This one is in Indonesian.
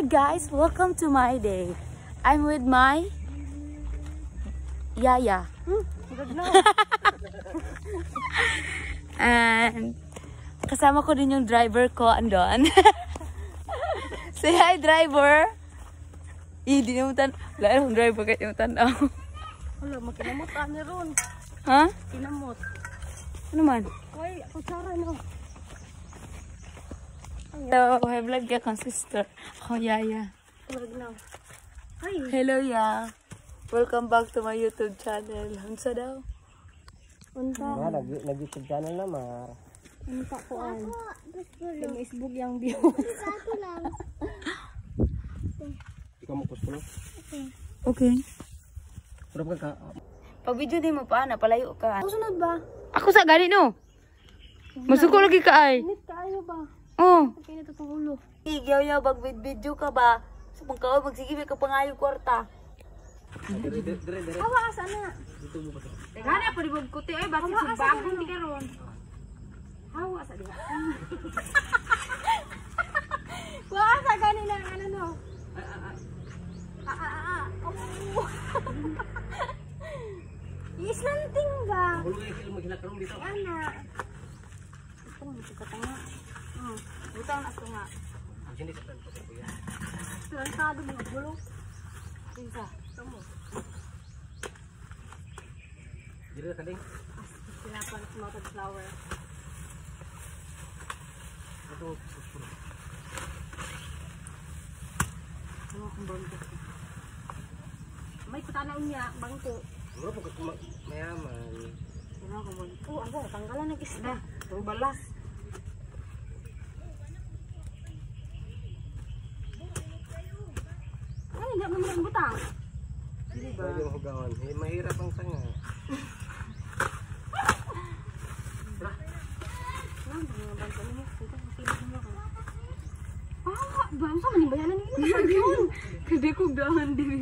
Hi guys, welcome to my day. I'm with my Yaya. And kasama ko din yung driver ko andon. Say hi driver. Eh, di naman tan. Wala yung driver kahit yung tanaw. Wala, makinamot ani ron. ha? Kinamot. Ano man? Ay, kutsara no. Hello, may vlog ka kang sister. Ako Yaya. Tulog na. Ay, Hello ya. Welcome back to my YouTube channel. Unsa daw? unta. Ma, nag nag-YouTube channel na, ma. Unta ko an. Facebook yung view. Ikaw mo kuskulo. Okay. Pero pag ka, Pag video din mo pa, napalayo ka. Sunod ba? Ako sa gani no. Masuko lagi ka ay. Init kaayo ba? Oh. Itong ulo. Igyaw ya bag video ka ba? Sa pagkaw magsige ka pangayo kwarta. Hawa asa na. Teka na pa kuti ay na. di karon. Hawa asa diha. Wa asa kanina ano no. Ah ah ah. Oh. Islanting ba? Ana. Ito mo sa katanga. Hmm. Ito ang ato nga. Hindi sa flower. Bangko? Ako, tanggalan balas. Ay, hindi butang. Ba? Pwede hugawan. Eh, mahirap ang tanga. Ano ba yung bangko niya? Ito, makinig mo ako. Ah, ba? Ano sa manibayanan niyo? Ano sa yun? Hindi ko gahan din.